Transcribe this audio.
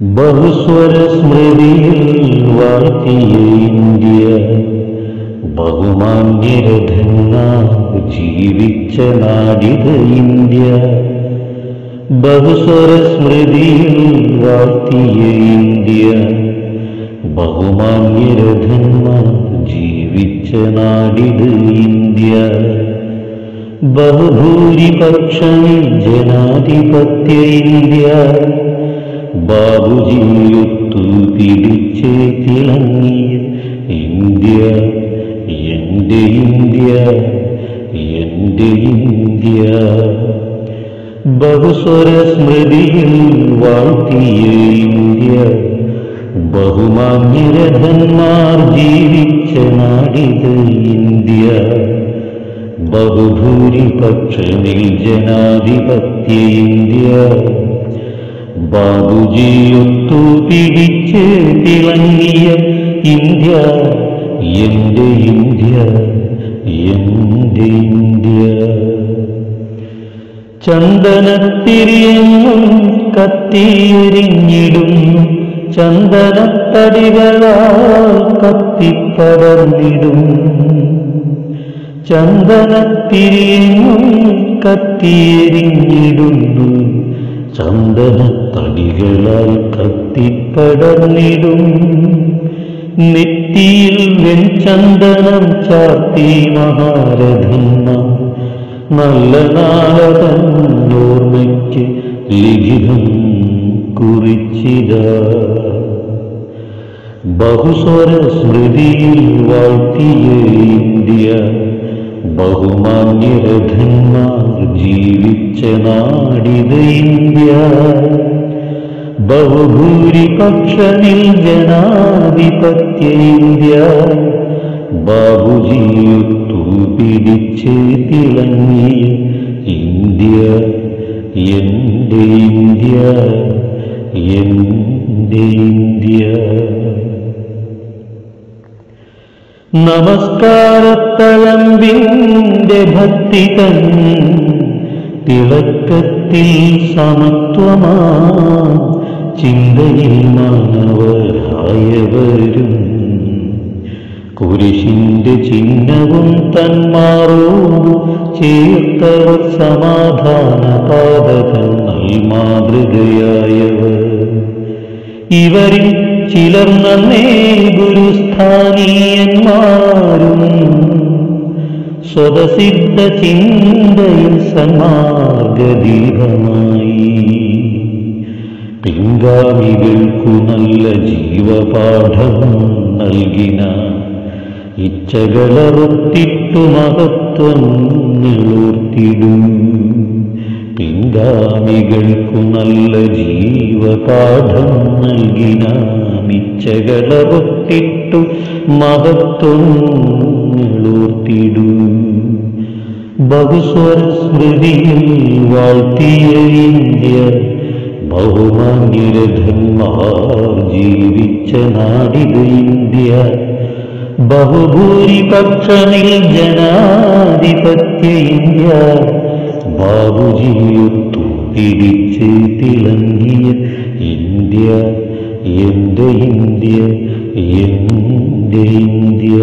ബഹുസ്വര സ്മൃതിയിൽ വാഴ്ത്തിയ India ബഹുമാന്യരഥന്മാർ ജീവിച്ച നാടിത് India ബഹുസ്വര സ്മൃതിയിൽ വാഴ്ത്തിയ India ബഹുമാന്യരഥന്മാർ ജീവിച്ച നാടിത് India ബഹുഭൂരിപക്ഷമിൽ ജനാധിപത്യ ഇന്ത്യ ബാബുജിയൊത്തു പിടിച്ച് തിളങ്ങിയ ഇന്ത്യ എന്റെ ഇന്ത്യ എന്റെ ഇന്ത്യ. ബഹുസ്വര സ്മൃതിയിൽ വാഴ്ത്തിയ ഇന്ത്യ ബഹുമാന്യരഥന്മാർ ജീവിച്ച നാടിത് ഇന്ത്യ. ബഹുഭൂരിപക്ഷമിൽ ജനാധിപത്യ ഇന്ത്യ. ബാബുജിയൊത്തു പിടിച്ച് തിളങ്ങിയ ഇന്ത്യ എന്റെ ഇന്ത്യ എന്റെ ഇന്ത്യ. ചന്ദനത്തിരിയെന്നും കത്തിയെരിഞ്ഞിടുന്നു ചന്ദനത്തടികളാൽ കത്തിപ്പടർന്നിടും. ചന്ദനത്തിരിയെന്നും കത്തിയെരിഞ്ഞിടുന്നു ചന്ദനത്തടികളാൽ കത്തിപ്പടർന്നിടും. നെറ്റിയിൽ വെൺചന്ദനം ചാർത്തി മഹാരഥന്മ നല്ല നാളതന്നോർമ്മയ്ക്ക് ലിഖിതം കുറിച്ചിത. ബഹുസ്വര സ്മൃതിയിൽ വാഴ്ത്തിയ ഇന്ത്യ ബഹുമാന്യരഥന്മാർ ജീവിച്ച നാടിത് ഇന്ത്യ. ബഹുഭൂരിപക്ഷമിൽ ജനാധിപത്യ ഇന്ത്യ. ബാബുജിയൊത്തു പിടിച്ച് തിളങ്ങിയ ഇന്ത്യ. എന്റെ ഇന്ത്യ എന്റെ ഇന്ത്യ. നമസ്കാരത്തഴമ്പിന്റെ ഭക്തി തൻ തിളക്കത്തിൽ സമത്വമാ. ചിന്തയിൽ മാനവരായവരും കുരിശിന്റെ ചിഹ്നവും തന്മാറോടു ചേർത്തവർ സമാധാന പാതകൾ മാതൃകയായവർ ഇവരിൽ ചിലർ നന്നേ ഗുരുസ്ഥാനീയന്മാരും സ്വതസിദ്ധ ചിന്തയിൽ സന്മാർഗദീപമായി പിൻഗാമികൾക്കു നല്ല ജീവപാഠം നൽകിന ഇച്ഛകളറുത്തിട്ടു മഹത്വം നിളൂർത്തിടും പിൻഗാമികൾക്കു നല്ല ജീവപാഠം നൽകിന ഇച്ഛകളറുത്തിട്ടു മഹത്വം നിളൂർത്തിടും ബഹുസ്വര സ്മൃതിയിൽ വാഴ്ത്തിയ ഇന്ത്യ ബഹുമാന്യരഥന്മാർ ജീവിച്ച നാടിത് ഇന്ത്യ. ബഹുഭൂരിപക്ഷമിൽ ജനാധിപത്യ ഇന്ത്യ. ബാബുജിയൊത്തു പിടിച്ച് തിളങ്ങിയ ഇന്ത്യ. എന്റെ ഇന്ത്യ എന്റെ ഇന്ത്യ